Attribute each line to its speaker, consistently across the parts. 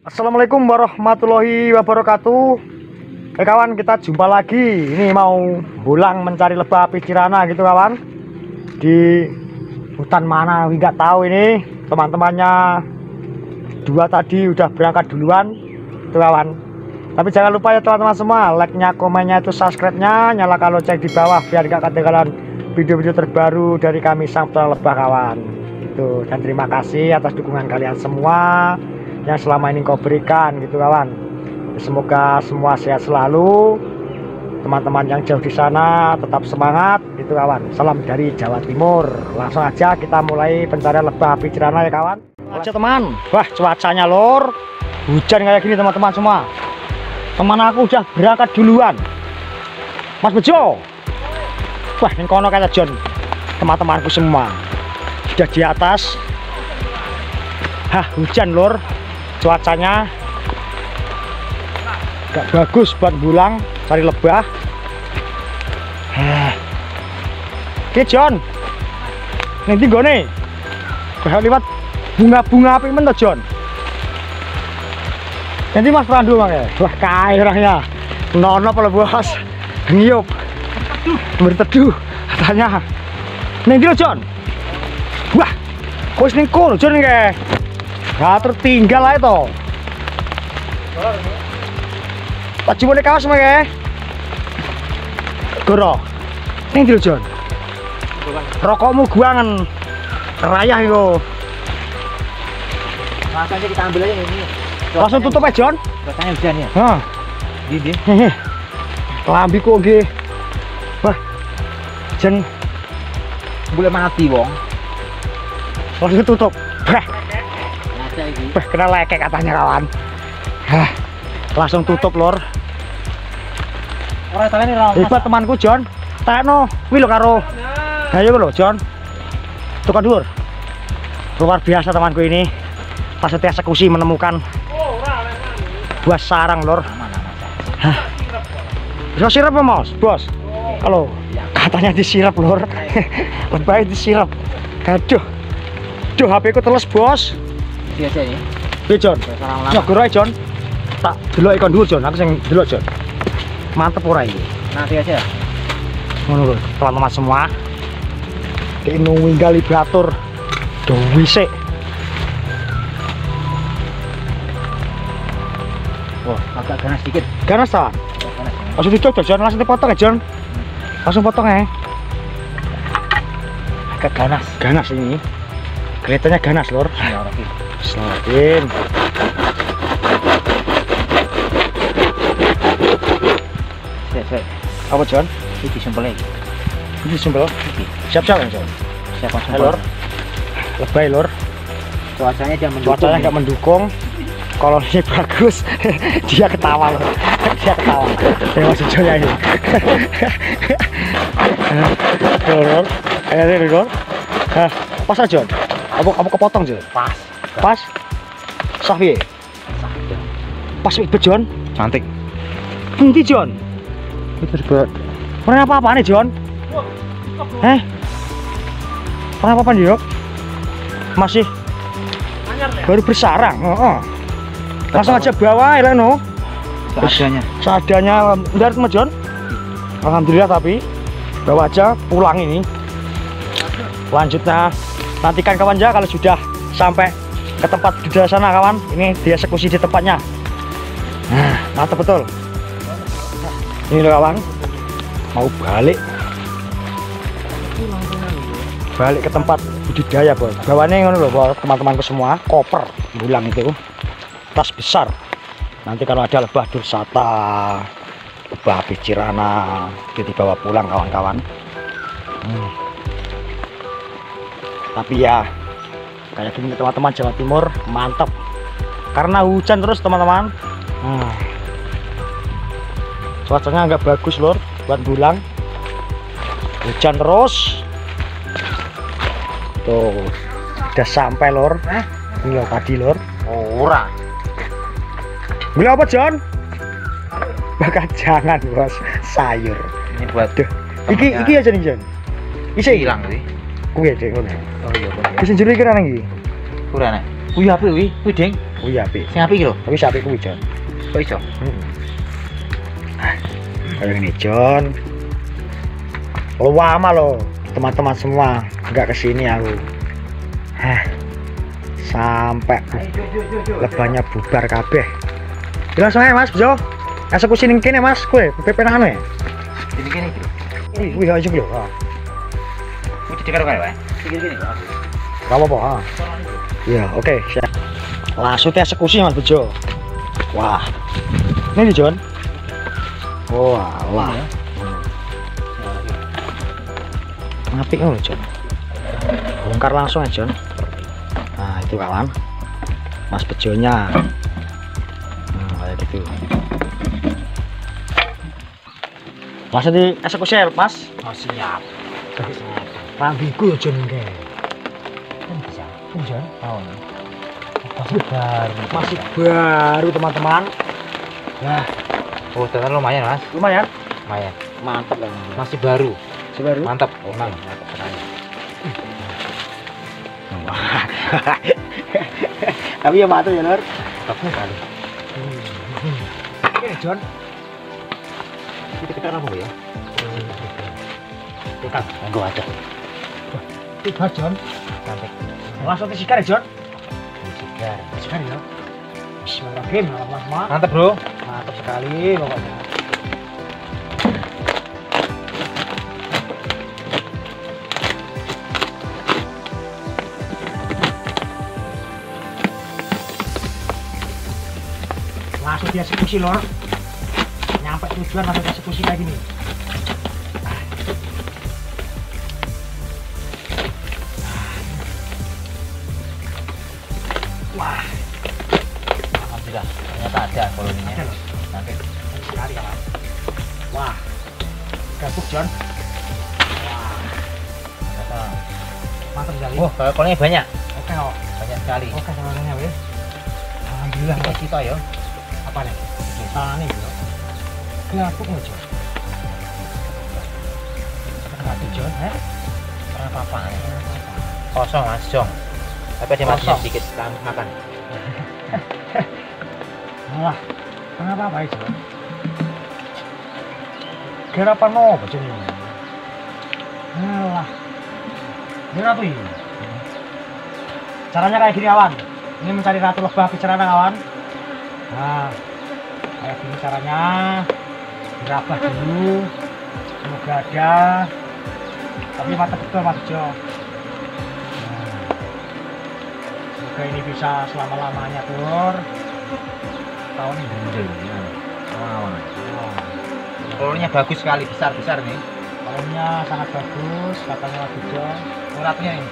Speaker 1: Assalamualaikum warahmatullahi wabarakatuh. Eh kawan kita jumpa lagi. Ini mau pulang mencari lebah api cirana gitu kawan. Di hutan mana nggak tahu ini. Teman-temannya Dua tadi udah berangkat duluan Itu kawan. Tapi jangan lupa ya teman-teman semua Like-nya, komennya itu subscribe-nya. Nyalakan lonceng di bawah Biar gak ketinggalan video-video terbaru dari kami sang lebah kawan. Gitu. Dan terima kasih atas dukungan kalian semua yang selama ini kau berikan gitu kawan. Semoga semua sehat selalu. Teman-teman yang jauh di sana tetap semangat gitu kawan. Salam dari Jawa Timur. Langsung aja kita mulai pencarian lebah api cerana ya kawan. Aja teman. Wah cuacanya lor. Hujan kayak gini teman-teman semua. Teman aku udah berangkat duluan. Mas Bejo? Wah ini kono kata John. Teman-temanku semua. Sudah di atas. Hah hujan lor cuacanya. Gak bagus buat bulang cari lebah. Oke John. Nanti gue nih gue lewat bunga-bunga api mentok John? Nanti mas Prandu mang? Ya wah kaya orangnya nono kalau bos? Ngiyup. Berteduh katanya. Nanti lo John? Wah kok ini kono John kayak Nah, tertinggal aja toh. Pak Cimone kaos mah ya. Goro. Ning dulu, Jon. Rokokmu guangan. Rayah iku.
Speaker 2: Langsung aja kita ambil aja ini.
Speaker 1: Langsung tutup aja, Jon.
Speaker 2: Rasanya hujan ya.
Speaker 1: Hah.
Speaker 2: Di di.
Speaker 1: Kelambi kok nggih. Wah. Jen
Speaker 2: Boleh mati wong.
Speaker 1: langsung tutup. Bah, Bah kena lekek katanya kawan. Hah. Langsung tutup, Lor.
Speaker 2: Ora talene ra.
Speaker 1: Hebat temanku John. Takno kuwi lho karo. Ayo lho John. Tukar dhuwur. Luar biasa temanku ini. Pas setia eksekusi menemukan buah sarang lor. Bisa sirap apa mas, bos? Kalau katanya disirap lor, lebih disirap. Aduh, duh HP ku teles bos.
Speaker 2: Biasa Sarang lama.
Speaker 1: nyogur aja John. Tak delok ikon dhuwur John, aku sing delok John. Mantep ora iki.
Speaker 2: Nanti aja.
Speaker 1: ngono lho teman-teman semua kayak nunggal batur dewi sik
Speaker 2: Wah, agak ganas dikit.
Speaker 1: ganas ta
Speaker 2: ganas.
Speaker 1: langsung dicocok John langsung dipotong ya John langsung potong ya
Speaker 2: Agak ganas.
Speaker 1: ganas ini kelihatannya ganas lor
Speaker 2: Ya
Speaker 1: Bismillahirrahmanirrahim
Speaker 2: Sik, sik.
Speaker 1: apa John?
Speaker 2: Iki sempel iki.
Speaker 1: ini sembel
Speaker 2: Iki.
Speaker 1: siap-siap ya John.
Speaker 2: Siap
Speaker 1: Hai, lor lebay lor
Speaker 2: Cuacanya dia mendukung.
Speaker 1: cuacanya nggak mendukung. Koloninya bagus dia ketawa. Loh dia ketawa. Ya masih John ini lor ayo ini lor Hah, pas aja apa apa kepotong John?
Speaker 2: Pas.
Speaker 1: Pas. Safi pas itu John?
Speaker 2: Cantik.
Speaker 1: Nanti John? Itu buat pernah apa apa nih John? Eh pernah apa apa nih yuk? Masih? Baru bersarang oh, oh. langsung aja bawa ya no.
Speaker 2: Seadanya.
Speaker 1: seadanya. Benar Mas John. Alhamdulillah tapi bawa aja pulang ini. Lanjutnya nantikan kawan ya kalau sudah sampai ke tempat di sana kawan. Ini dieksekusi di tempatnya. Nah mantap betul. Ini loh kawan. Mau balik. Balik ke tempat budidaya bos. Bawaannya ngono loh buat teman-temanku semua koper bulang itu. Tas besar. Nanti kalau ada lebah dursata lebah api cirana itu dibawa pulang kawan-kawan. Hmm. tapi ya kayak gini teman-teman Jawa Timur mantap karena hujan terus teman-teman Hmm. cuacanya agak bagus lor buat bulang hujan terus tuh udah sampai lor ini loh tadi lor
Speaker 2: Ora.
Speaker 1: Beli apa John? Bakal jangan bos sayur.
Speaker 2: Ini buat
Speaker 1: Duh, iki iki aja nih John. Iki
Speaker 2: hilang sih.
Speaker 1: Kuwi deh ngono.
Speaker 2: Oh iya.
Speaker 1: Wis njero iki nang iki.
Speaker 2: Kurang nek. Wih apik wih, wih deng.
Speaker 1: Kuwi apik.
Speaker 2: Sing apik iki lho.
Speaker 1: Tapi apik kuwi, Jon.
Speaker 2: Kok iso?
Speaker 1: Hmm. Kayak ini, Jon. Lo lama lo, teman-teman semua nggak ke sini aku. Hah, sampai lebahnya bubar kabeh. Ya langsung aja mas, Jo. Eksekusi ning kene mas, kue pepenan ya.
Speaker 2: Ini kene iki.
Speaker 1: Wih, wih, aja lho.
Speaker 2: Dicek karo kae wae.
Speaker 1: Gak apa-apa. ah. Iya, oke, siap. Langsung eksekusi mas Bejo. Wah, ini nih John. Oh, alah. Ngapik oh, John. Bongkar langsung ya, John. Nah, itu kawan. Mas Bejonya. Nah, kayak gitu. Langsung di eksekusi ya, Mas.
Speaker 2: Oh siap.
Speaker 1: Rambiku ya, John ini. bisa. John.
Speaker 2: Oh. Masih baru.
Speaker 1: Masih baru, teman-teman. Nah,
Speaker 2: Oh, ternyata lumayan, Mas.
Speaker 1: lumayan.
Speaker 2: Lumayan.
Speaker 1: Mantap lah.
Speaker 2: Masih baru.
Speaker 1: Masih baru.
Speaker 2: Mantap. Emang mantap sekali.
Speaker 1: Tapi ya mantap ya, Lur.
Speaker 2: Mantap sekali.
Speaker 1: Oke, John.
Speaker 2: Kita kita apa ya?
Speaker 1: Kita
Speaker 2: Enggak ada.
Speaker 1: tiga, John.
Speaker 2: Cantik.
Speaker 1: Langsung disikar ya, John.
Speaker 2: Segar.
Speaker 1: Disikar ya. Bismillahirrahmanirrahim.
Speaker 2: Mantap, Bro.
Speaker 1: Mantap sekali pokoknya. Langsung dieksekusi lor. Nyampe tujuan langsung dieksekusi kayak gini. Wah,
Speaker 2: Alhamdulillah. Ternyata ada koloninya.
Speaker 1: ada.
Speaker 2: Cantik.
Speaker 1: sekali kawan. Wah, gabuk John. Wah,
Speaker 2: Ternyata.
Speaker 1: mantap sekali.
Speaker 2: Wah, koloninya banyak.
Speaker 1: Oke, oh.
Speaker 2: Banyak sekali.
Speaker 1: Oke, sama-sama wes. Alhamdulillah.
Speaker 2: Kita kita ya.
Speaker 1: Apa nih? Kita nih, bro. Gabuk nggak John? Kenapa John? Eh?
Speaker 2: Kenapa apa? Kosong, Mas Jong. Tapi ada
Speaker 1: Kosong.
Speaker 2: sedikit kan makan.
Speaker 1: Malah, kenapa apa itu? Apa mau baca ini? Alah, ini apa ini? Caranya kayak gini kawan. Ini mencari ratu lebah bicarana kawan. Nah, kayak gini caranya. Dirabah dulu. Semoga ada. Tapi mata betul Mas Jo. Semoga ini bisa selama lamanya tur. Tahun ini bener.
Speaker 2: Wow.
Speaker 1: Nah,
Speaker 2: Koloninya bagus sekali, besar-besar nih.
Speaker 1: Tahunnya sangat bagus, katanya Jo.
Speaker 2: Oh, ratunya nih.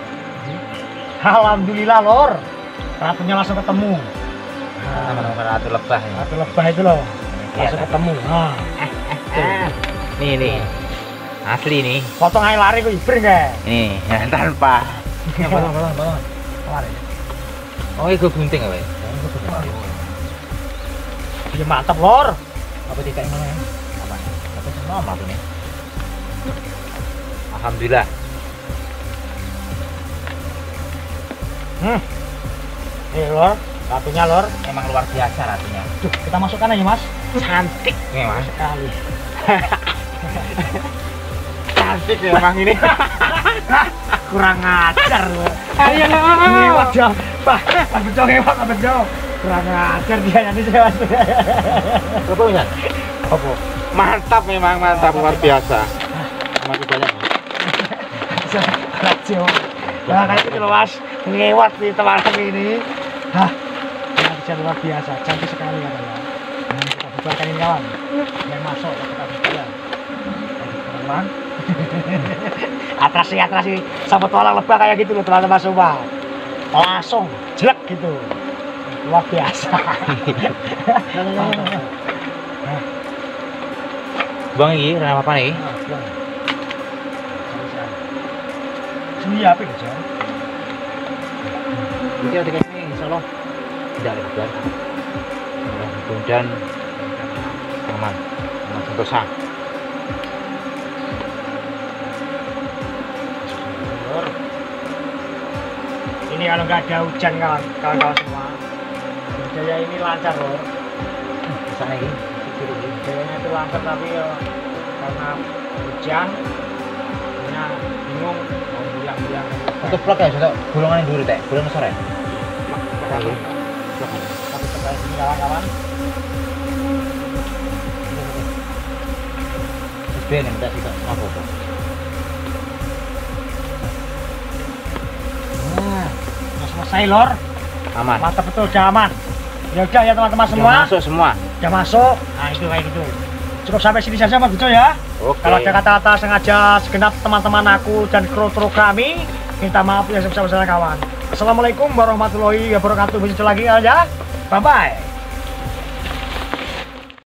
Speaker 1: Alhamdulillah lor, ratunya langsung ketemu. Nah,
Speaker 2: sama ratu lebah ini.
Speaker 1: ratu lebah itu loh,
Speaker 2: Iya,
Speaker 1: langsung ketemu. Nah,
Speaker 2: Ah. Nih nih. Asli nih.
Speaker 1: potong air lari kok ibring kayak.
Speaker 2: Ini yang tanpa.
Speaker 1: Bolong, bolong, bolong. Lari.
Speaker 2: Oh, itu gunting apa ya?
Speaker 1: Ya mantap lor.
Speaker 2: Apa tidak mana? Apa? Apa nama tuh nih? Alhamdulillah.
Speaker 1: Hmm. Nih lor, ratunya lor.
Speaker 2: Emang luar biasa ratunya.
Speaker 1: Tuh, kita masukkan aja mas.
Speaker 2: Cantik nih mas.
Speaker 1: Sekali.
Speaker 2: Cantik emang ini.
Speaker 1: Kurang ajar lor.
Speaker 2: Ayo
Speaker 1: Ngewat jauh. Pak, Mas Bejo ngewat, Mas Bejo. Kurang ajar dia nanti saya mas.
Speaker 2: Apa ya?
Speaker 1: Apa?
Speaker 2: Mantap memang mantap luar biasa. Masih banyak.
Speaker 1: Rajo. Nah, kayak gitu loh mas. Ngewat nih teman ini. Hah. Bisa luar biasa. Cantik sekali katanya. Nah, kita bubarkan ini kawan. Biar masuk kita bubar. Teman-teman. atrasi atrasi sama tolak lebah kayak gitu loh teman-teman semua. Langsung jelek gitu. Luar biasa.
Speaker 2: Bang ini nama apa nih?
Speaker 1: Sini apa ya, Jon?
Speaker 2: Ini ada ini insya Allah tidak ada. Kemudian aman, aman sentosa.
Speaker 1: Ini kalau nggak ada hujan kawan kawan semua. Budaya ini lancar loh.
Speaker 2: Sana ini.
Speaker 1: budayanya itu lancar tapi ya karena hujan punya bingung mau bilang-bilang.
Speaker 2: Untuk vlog ya, sudah golongan yang dulu teh, golongan sore.
Speaker 1: tapi setelah sini kawan-kawan.
Speaker 2: Biar yang minta sih
Speaker 1: selesai lor.
Speaker 2: Aman.
Speaker 1: mantap betul udah aman. Ya udah ya teman-teman semua.
Speaker 2: masuk semua.
Speaker 1: udah masuk. Nah itu kayak gitu. Cukup sampai sini saja Mas Gujo ya.
Speaker 2: Oke.
Speaker 1: kalau ada kata-kata sengaja segenap teman-teman aku dan kru-kru kami minta maaf ya sebesar-besarnya kawan. Assalamualaikum warahmatullahi wabarakatuh. Besok lagi ya bye bye